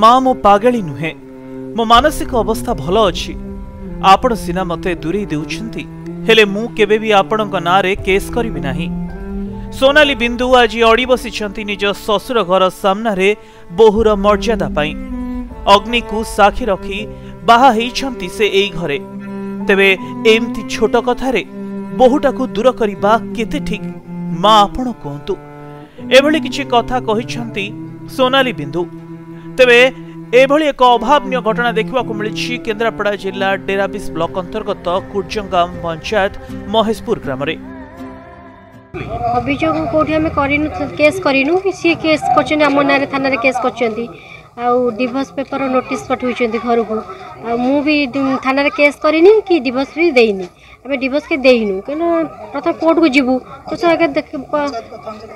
ମା ମୋ ପାଗଳି ନୁହେଁ ମୋ ମାନସିକ ଅବସ୍ଥା ଭଲ ଅଛି ଆପଣ ସିନା ମୋତେ ଦୂରେଇ ଦେଉଛନ୍ତି ହେଲେ ମୁଁ କେବେ ବି ଆପଣଙ୍କ ନାଁରେ କେସ୍ କରିବି ନାହିଁ সোনালী বিন্দু আজ অড়ি বসিছন্তি নিজ শ্বশুর ঘর সামনারে বহুর মর্যাদা পাই অগ্নিকু সাক্ষী রখি বাহা হয়েছন্তি সে এই ঘরে তেবে এমতি ছোট কথারে বহুটাকু দূর করিবা কেতে ঠিক মা আপন কুহতু এভাবে কিছু কথা কহিছন্তি সোনালী বিন্দু তেবে এভাবে এক অভাবনীয় ঘটনা দেখা মিছে কেন্দ্রাপড়া জেলা ডেরাবিস ব্লক অন্তর্গত কুর্জঙ্গাম পঞ্চায়েত মহেশপুর গ্রামে অভিযোগ কোটি আমি করিনু কেস করিনু সি কেস করছেন আম নাঁরে থানার কেস করছেন ଆଉ ଡିଭୋର୍ସ ପେପର ନୋଟିସ୍ ପଠାଇଛନ୍ତି ଘରକୁ ଆଉ ମୁଁ ବି ଥାନାରେ କେସ୍ କରିନି କି ଡିଭୋର୍ସ ବି ଦେଇନି ଆମେ ଡିଭୋର୍ସ କି ଦେଇନୁ କାରଣ ପ୍ରଥମେ କୋର୍ଟକୁ ଯିବୁ ତ ସେ ଆଗେ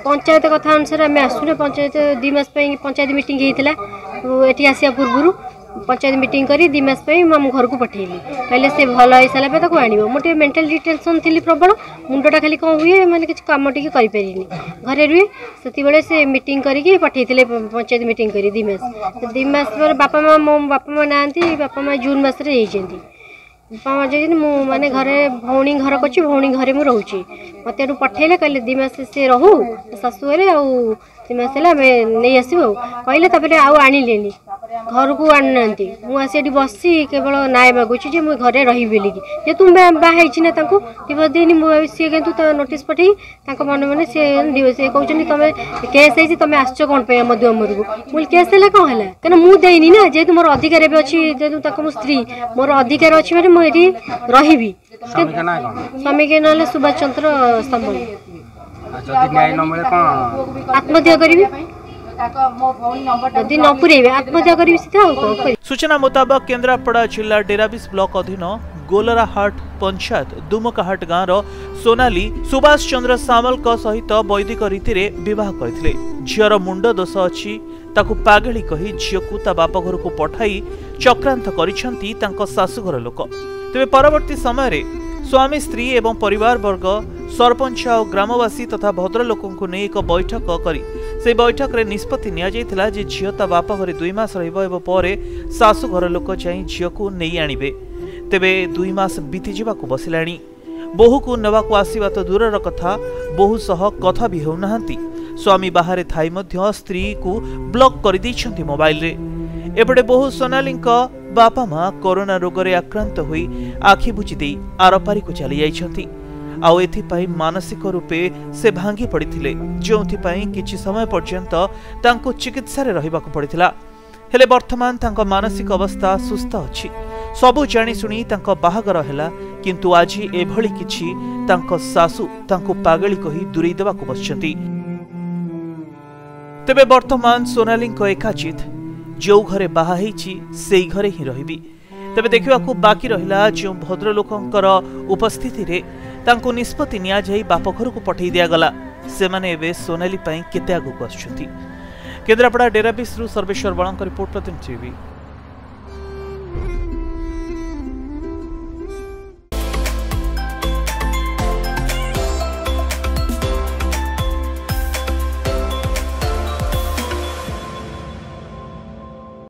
ପଞ୍ଚାୟତ କଥା ଅନୁସାରେ ଆମେ ଆସୁନା ପଞ୍ଚାୟତ ଦୁଇ ମାସ ପାଇଁ ପଞ୍ଚାୟତ ମିଟିଂ ହେଇଥିଲା ଏଠି ଆସିବା ପୂର୍ବରୁ पंचायत मीटिंग कर दिमास मामू घर को पठेली कहले से भल हो सारा ताको आण मोटे मेंटाल डिटेनसन थी प्रबल मुंडटा खाली कौन हुए मैंने किसी कम टी कर घरे रुए से से करके पठे पंचायत मीट कर दुई मस पर बापा माँ मो बापा माँ ना बापा माँ जून मस ବାପା बापा माँ ମୁଁ मुझे ଘରେ ଭଉଣୀ ଘର କରିଛି ଭଉଣୀ ଘରେ मुझे ରହୁଛି मत पठेले ପଠେଇଲେ କହିଲେ मस ମାସ ସେ ରହୁ ଶାଶୁ ଘରେ नहीं ଦୁଇ कहले ହେଲେ ଘରକୁ ଆଣିନାହାନ୍ତି ମୁଁ ଆସି ଏଠି ବସି କେବଳ ନାୟ ମାଗୁଛି ଯେ ମୁଁ ଘରେ ରହିବି ବୋଲିକି ଯେ ତୁମେ ବାହା ହେଇଛି ନା ତାଙ୍କୁ ଦିବଦିନ ମୁଁ ଭାବି ସିଏ କିନ୍ତୁ ନୋଟିସ୍ ପଠାଇ ତାଙ୍କ ମନେ ମନେ ସିଏ ସିଏ କହୁଛନ୍ତି ତୁମେ କେସ୍ ହେଇଛି ତୁମେ ଆସିଛ କ'ଣ ପାଇଁ ଆମ ଦୁଆମରକୁ ମୁଁ କେସ୍ ହେଲା କ'ଣ ହେଲା କାରଣ ମୁଁ ଦେଇନି ନା ଯେହେତୁ ମୋର ଅଧିକାର ଏବେ ଅଛି ଯେହେତୁ ତାଙ୍କ ମୋ ସ୍ତ୍ରୀ ମୋର ଅଧିକାର ଅଛି ମାନେ ମୁଁ ଏଠି ରହିବି ସ୍ୱାମୀ ନହେଲେ ସୁଭାଷ ଚନ୍ଦ୍ର ସ୍ତମ୍ଭ ଆତ୍ମହତ୍ୟା କରିବି सूचना मुताबक केन्द्रापड़ा जिला डेराबिस ब्लक अधीन गोलरा पंचायत दुमका हाट सोनाली सुभाष चंद्र सामल का सहित वैदिक रीति से बहुत करते झीर मुंड दोष अच्छी ताकू पागली कही झी को बापघर को पठाई चक्रांत कर शाशुघर लोक तेज परवर्त समय स्वामी स्त्री एवं परिवार वर्ग सरपंच और ग्रामवासी तथा भद्रलोक नहीं एक बैठक कर ସେହି ବୈଠକରେ ନିଷ୍ପତ୍ତି ନିଆଯାଇଥିଲା ଯେ ଝିଅ ତା ବାପା ଘରେ ଦୁଇ ମାସ ରହିବ ଏବଂ ପରେ ଶାଶୁ ଘର ଲୋକ ଯାଇ ଝିଅକୁ ନେଇ ଆଣିବେ ତେବେ ଦୁଇ ମାସ ବିତିଯିବାକୁ ବସିଲାଣି ବୋହୂକୁ ନେବାକୁ ଆସିବା ତ ଦୂରର କଥା ବୋହୂ ସହ କଥା ବି ହେଉନାହାନ୍ତି ସ୍ୱାମୀ ବାହାରେ ଥାଇ ମଧ୍ୟ ସ୍ତ୍ରୀକୁ ବ୍ଲକ୍ କରିଦେଇଛନ୍ତି ମୋବାଇଲରେ ଏପଟେ ବୋହୂ ସୋନାଲିଙ୍କ ବାପା ମା କରୋନା ରୋଗରେ ଆକ୍ରାନ୍ତ ହୋଇ ଆଖି ବୁଜି ଦେଇ ଆରପାରିକୁ ଚାଲିଯାଇଛନ୍ତି ଆଉ ଏଥିପାଇଁ ମାନସିକ ରୂପେ ସେ ଭାଙ୍ଗି ପଡ଼ିଥିଲେ ଯେଉଁଥିପାଇଁ କିଛି ସମୟ ପର୍ଯ୍ୟନ୍ତ ତାଙ୍କୁ ଚିକିତ୍ସାରେ ରହିବାକୁ ପଡ଼ିଥିଲା ହେଲେ ବର୍ତ୍ତମାନ ତାଙ୍କ ମାନସିକ ଅବସ୍ଥା ସୁସ୍ଥ ଅଛି ସବୁ ଜାଣିଶୁଣି ତାଙ୍କ ବାହାଘର ହେଲା କିନ୍ତୁ ଆଜି ଏଭଳି କିଛି ତାଙ୍କ ଶାଶୁ ତାଙ୍କୁ ପାଗଳି କହି ଦୂରେଇ ଦେବାକୁ ବସିଛନ୍ତି ତେବେ ବର୍ତ୍ତମାନ ସୋନାଲିଙ୍କ ଏକାଜିତ୍ ଯେଉଁ ଘରେ ବାହା ହେଇଛି ସେଇ ଘରେ ହିଁ ରହିବି ତେବେ ଦେଖିବାକୁ ବାକି ରହିଲା ଯେଉଁ ଭଦ୍ରଲୋକଙ୍କର ଉପସ୍ଥିତିରେ निष्पत्ति बापघर को पठे दिगला से सोनाली केन्द्रापड़ा डेराबिश्रु सर्वेश्वर बड़ा रिपोर्ट प्रतिनिधि